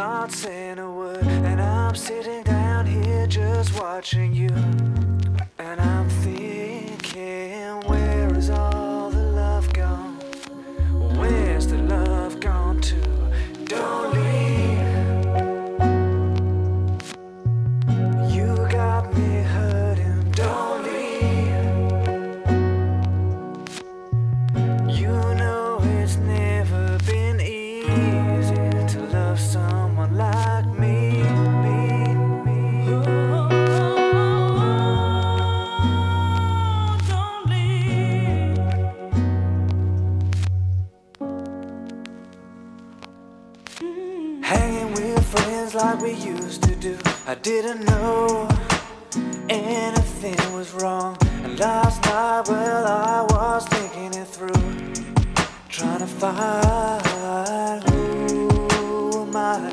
not saying a word, and I'm sitting down here just watching you. Like we used to do. I didn't know anything was wrong. And last night, well, I was thinking it through. Trying to find who am I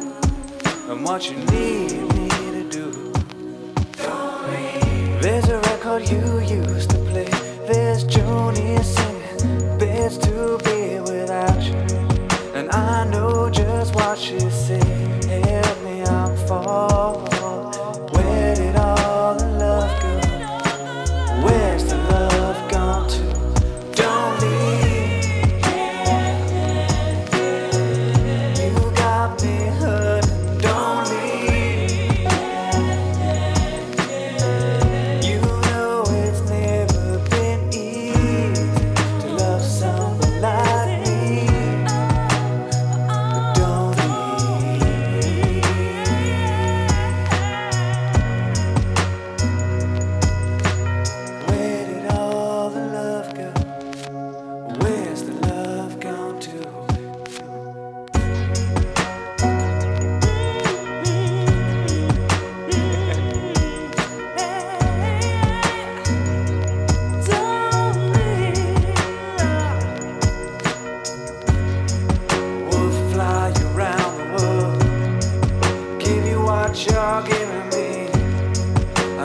and what you need me to do. There's a record you used to play. There's Joni singing. Without you.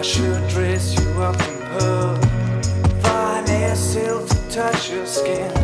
Should dress you up in pearl, fine as silk to touch your skin.